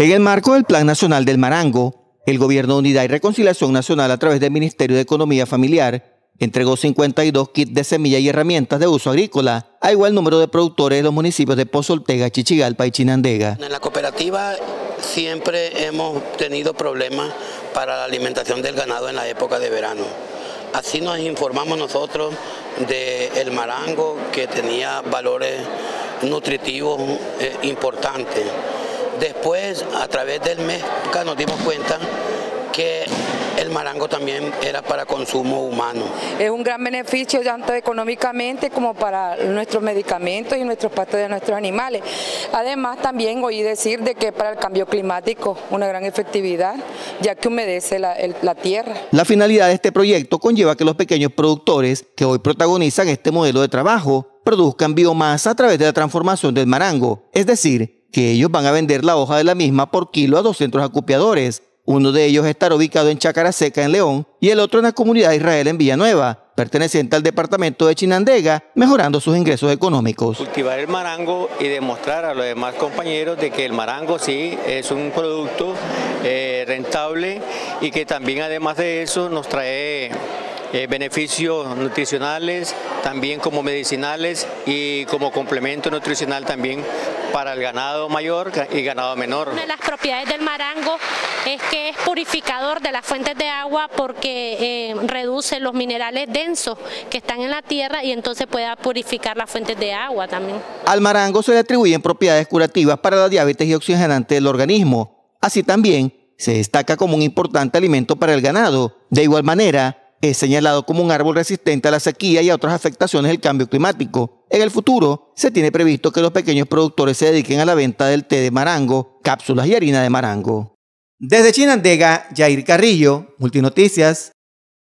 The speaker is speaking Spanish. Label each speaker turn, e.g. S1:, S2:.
S1: En el marco del Plan Nacional del Marango, el Gobierno de Unidad y Reconciliación Nacional a través del Ministerio de Economía Familiar entregó 52 kits de semillas y herramientas de uso agrícola a igual número de productores de los municipios de Pozo Ortega, Chichigalpa y Chinandega.
S2: En la cooperativa siempre hemos tenido problemas para la alimentación del ganado en la época de verano. Así nos informamos nosotros del marango que tenía valores nutritivos eh, importantes. Después, a través del MESCA nos dimos cuenta que el marango también era para consumo humano.
S3: Es un gran beneficio tanto económicamente como para nuestros medicamentos y nuestros pastos de nuestros animales. Además también oí decir de que para el cambio climático una gran efectividad ya que humedece la, la tierra.
S1: La finalidad de este proyecto conlleva que los pequeños productores que hoy protagonizan este modelo de trabajo produzcan biomasa a través de la transformación del marango, es decir, que ellos van a vender la hoja de la misma por kilo a dos centros acupiadores. Uno de ellos estará ubicado en Chacara Seca, en León, y el otro en la comunidad de Israel, en Villanueva, perteneciente al departamento de Chinandega, mejorando sus ingresos económicos.
S4: Cultivar el marango y demostrar a los demás compañeros de que el marango sí es un producto eh, rentable y que también además de eso nos trae eh, beneficios nutricionales, también como medicinales y como complemento nutricional también para el ganado mayor y ganado menor.
S5: Una de las propiedades del marango es que es purificador de las fuentes de agua porque eh, reduce los minerales densos que están en la tierra y entonces puede purificar las fuentes de agua también.
S1: Al marango se le atribuyen propiedades curativas para la diabetes y oxigenante del organismo. Así también se destaca como un importante alimento para el ganado. De igual manera, es señalado como un árbol resistente a la sequía y a otras afectaciones del cambio climático. En el futuro, se tiene previsto que los pequeños productores se dediquen a la venta del té de marango, cápsulas y harina de marango. Desde Chinandega, Jair Carrillo, Multinoticias.